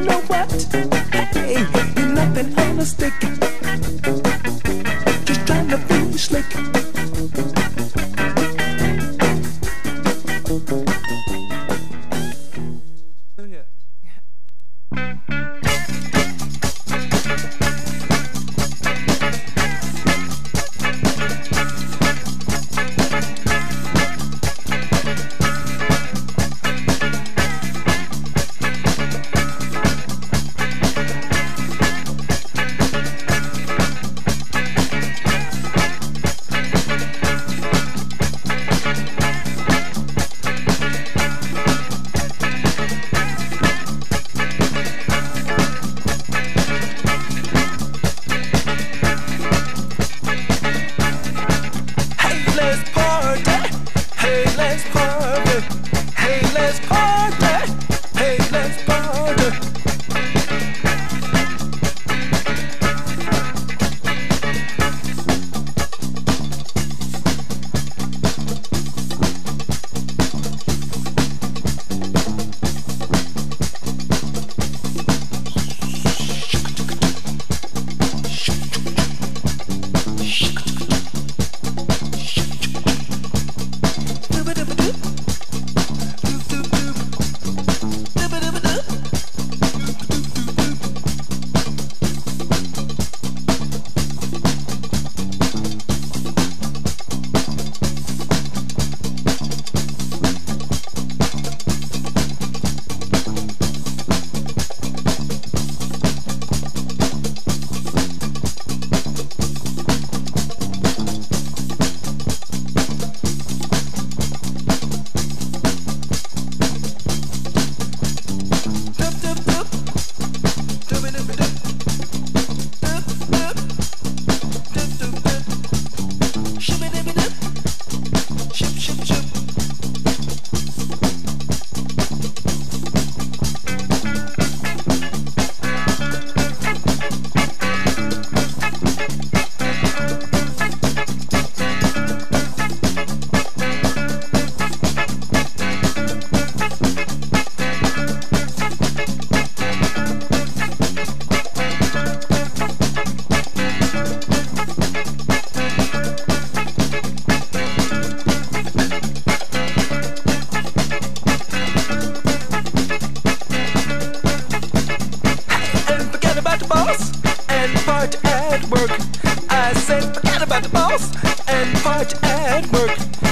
You know what? Hey, you're nothing on a boss and part at work. I said forget about the boss and part at work.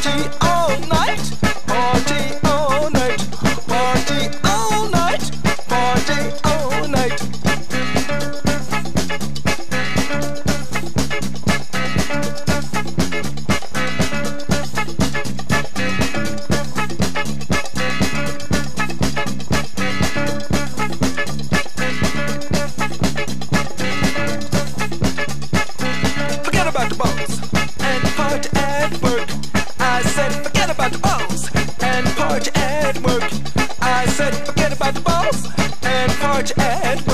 G-O and